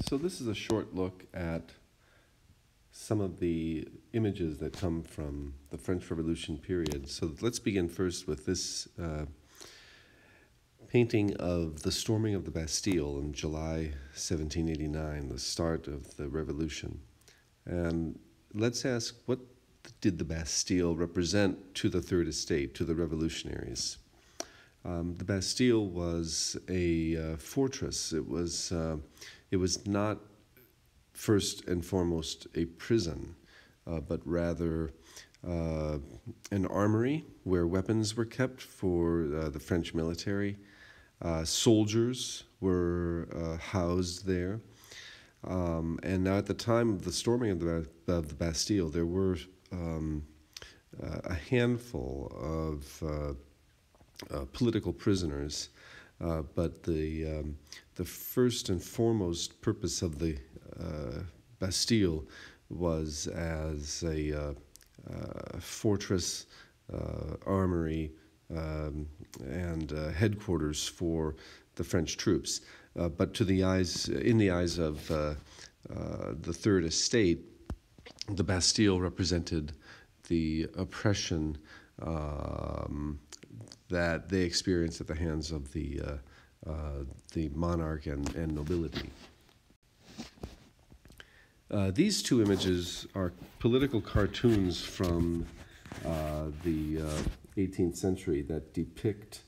So this is a short look at some of the images that come from the French Revolution period. So let's begin first with this uh, painting of the storming of the Bastille in July 1789, the start of the revolution. And let's ask what did the Bastille represent to the Third Estate, to the revolutionaries? Um, the Bastille was a uh, fortress. It was, uh, it was not first and foremost a prison, uh, but rather uh, an armory where weapons were kept for uh, the French military. Uh, soldiers were housed there. Um, and now, at the time of the storming of the, of the Bastille, there were um, a handful of uh, political prisoners. Uh, but the, um, the first and foremost purpose of the uh, Bastille was as a uh, fortress, armory, um, and headquarters for the French troops. but to the eyes, in the eyes of the Third Estate, the Bastille represented the oppression um, that they experienced at the hands of the, uh, uh, the monarch and, and nobility. Uh, these two images are political cartoons from uh, the 18th uh, century that depict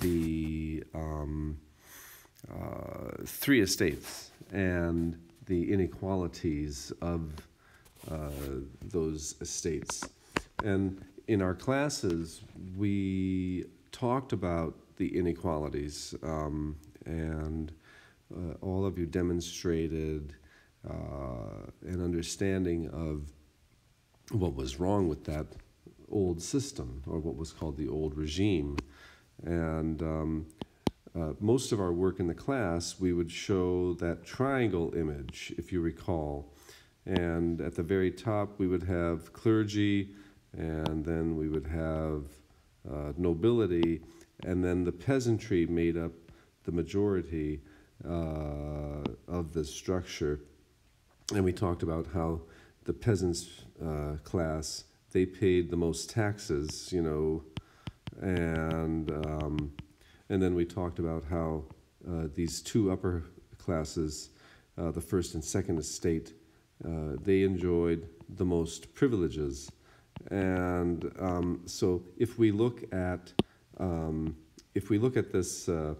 the um, uh, three estates and the inequalities of those estates. And in our classes, we talked about the inequalities, um, and uh, all of you demonstrated uh, an understanding of what was wrong with that old system, or what was called the old regime. And um, uh, most of our work in the class, we would show that triangle image, if you recall. And at the very top, we would have clergy, and then we would have uh, nobility, and then the peasantry made up the majority uh, of the structure. And we talked about how the peasants uh, class they paid the most taxes, you know, and um, and then we talked about how uh, these two upper classes, uh, the first and second estate, uh, they enjoyed the most privileges and um, so if we look at um, if we look at this uh,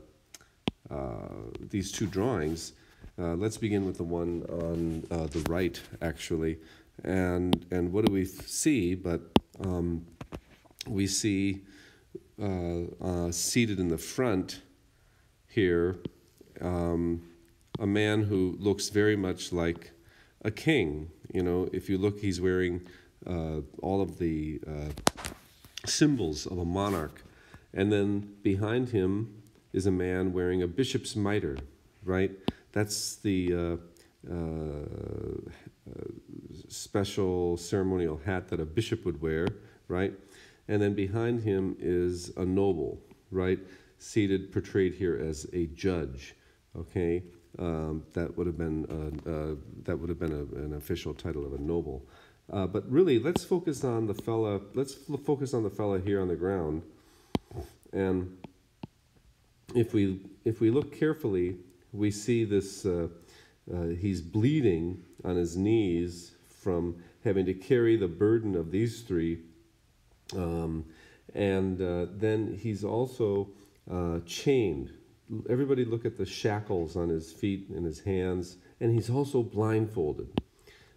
uh, these two drawings, uh, let's begin with the one on uh, the right actually, and and what do we see? But um, we see uh, uh, seated in the front here um, a man who looks very much like a king. You know, if you look, he's wearing all of the uh, symbols of a monarch. And then behind him is a man wearing a bishop's mitre, right? That's the uh, uh, special ceremonial hat that a bishop would wear, right? And then behind him is a noble, right? Seated, portrayed here as a judge, okay? Um, that would have been uh, uh, that would have been a, an official title of a noble. Uh, but really, let's focus on the fella. Let's focus on the fella here on the ground. And if we if we look carefully, we see this. Uh, uh, he's bleeding on his knees from having to carry the burden of these three. Um, and uh, then he's also uh, chained. Everybody look at the shackles on his feet and his hands, and he's also blindfolded.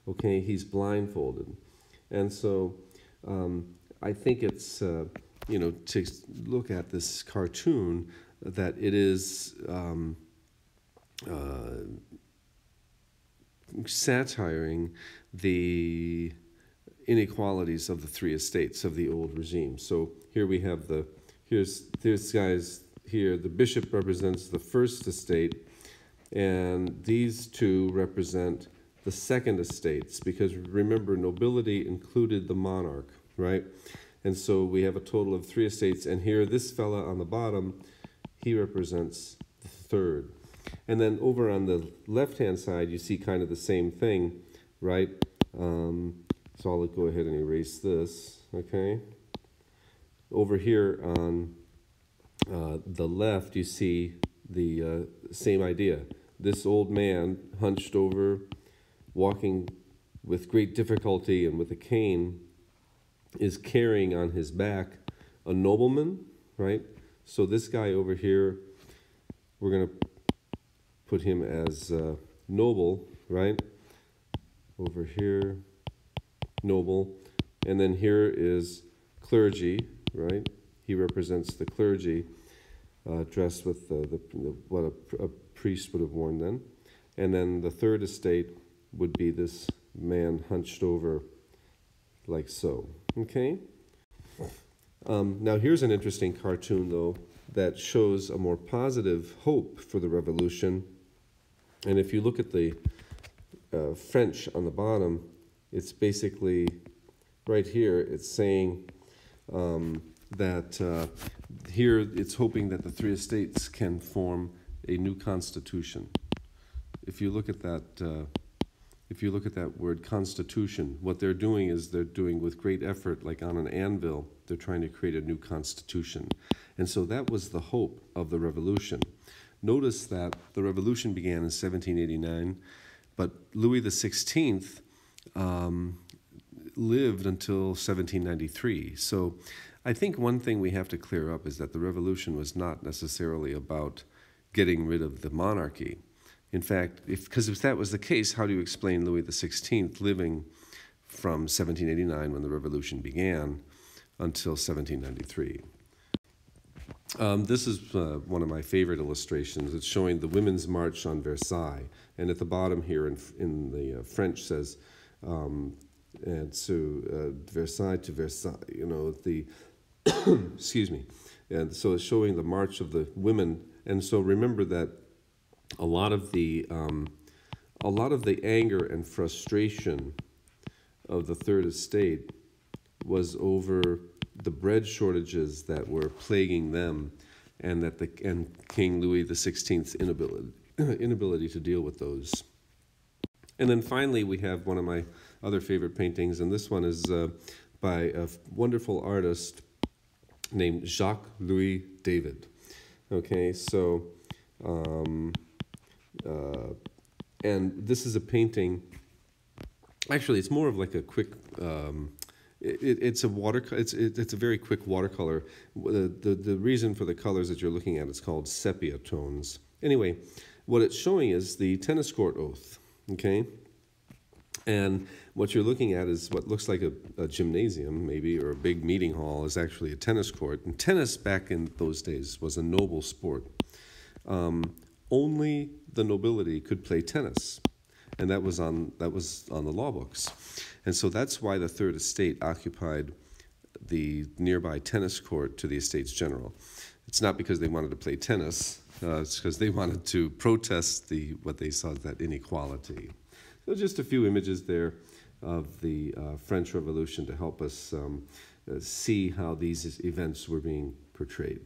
Okay, he's blindfolded. And so um, I think it's, uh, you know, to look at this cartoon that it is um, uh, satiring the inequalities of the three estates of the old regime. So here we have the, here's this guy's here, the bishop represents the first estate, and these two represent the second estates, because remember, nobility included the monarch, right? And so we have a total of three estates, and here, this fella on the bottom, he represents the third. And then over on the left-hand side, you see kind of the same thing, right? Um, so I'll go ahead and erase this, okay? Over here on uh, the left, you see the uh, same idea. This old man, hunched over, walking with great difficulty and with a cane, is carrying on his back a nobleman, right? So this guy over here, we're going to put him as uh, noble, right? Over here, noble. And then here is clergy, right? He represents the clergy uh, dressed with the, the, the what a, a, priest would have worn then. And then the third estate would be this man hunched over like so. Okay? Um, now, here's an interesting cartoon, though, that shows a more positive hope for the revolution. And if you look at the uh, French on the bottom, it's basically right here, it's saying um, that uh, here it's hoping that the three estates can form a new constitution. If you look at that, uh, if you look at that word constitution, what they're doing is they're doing with great effort, like on an anvil, they're trying to create a new constitution. And so that was the hope of the revolution. Notice that the revolution began in 1789, but Louis XVI um, lived until 1793. So I think one thing we have to clear up is that the revolution was not necessarily about getting rid of the monarchy. In fact, because if, if that was the case, how do you explain Louis XVI living from 1789 when the revolution began until 1793? Um, this is uh, one of my favorite illustrations. It's showing the Women's March on Versailles. And at the bottom here in, in the uh, French says, um, and so uh, Versailles to Versailles, you know, the, excuse me. And so it's showing the march of the women. And so remember that a lot of the, um, a lot of the anger and frustration of the Third Estate was over the bread shortages that were plaguing them and that the and King Louis XVI's inability inability to deal with those. And then finally, we have one of my other favorite paintings, and this one is uh, by a wonderful artist named Jacques Louis David. Okay, so, um, uh, and this is a painting. Actually, it's more of like a quick. Um, it, it's a water. It's it, it's a very quick watercolor. The, the the reason for the colors that you're looking at is called sepia tones. Anyway, what it's showing is the tennis court oath, okay? And what you're looking at is what looks like a, a, gymnasium, maybe, or a big meeting hall, is actually a tennis court. And tennis back in those days was a noble sport. Um, only the nobility could play tennis, and that was on that was on the law books. And so that's why the Third Estate occupied the nearby tennis court to the Estates General. It's not because they wanted to play tennis, uh, it's because they wanted to protest the what they saw as that inequality. So just a few images there of the uh, French Revolution to help us um, uh, see how these events were being portrayed.